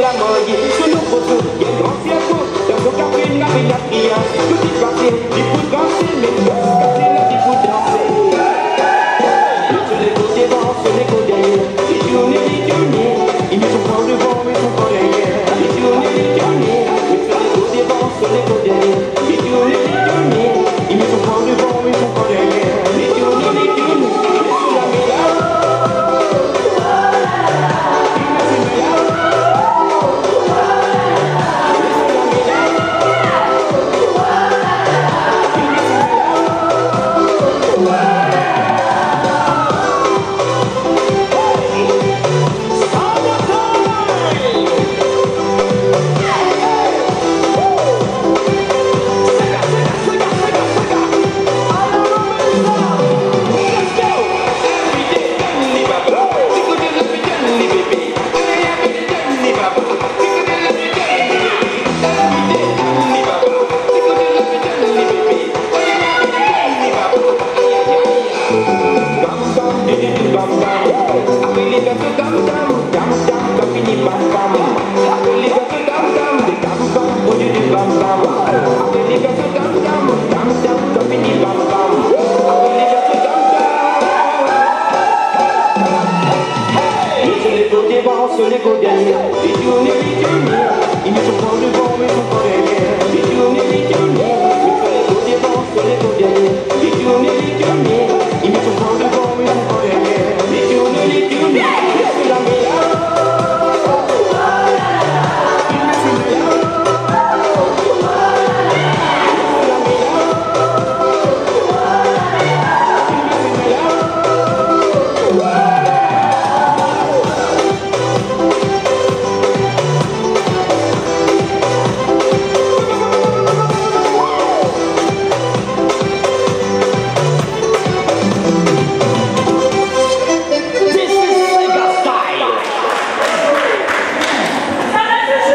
la moda. Sur les godets, et tu n'es qu'un mien, ils ne sont pas devant, mais sont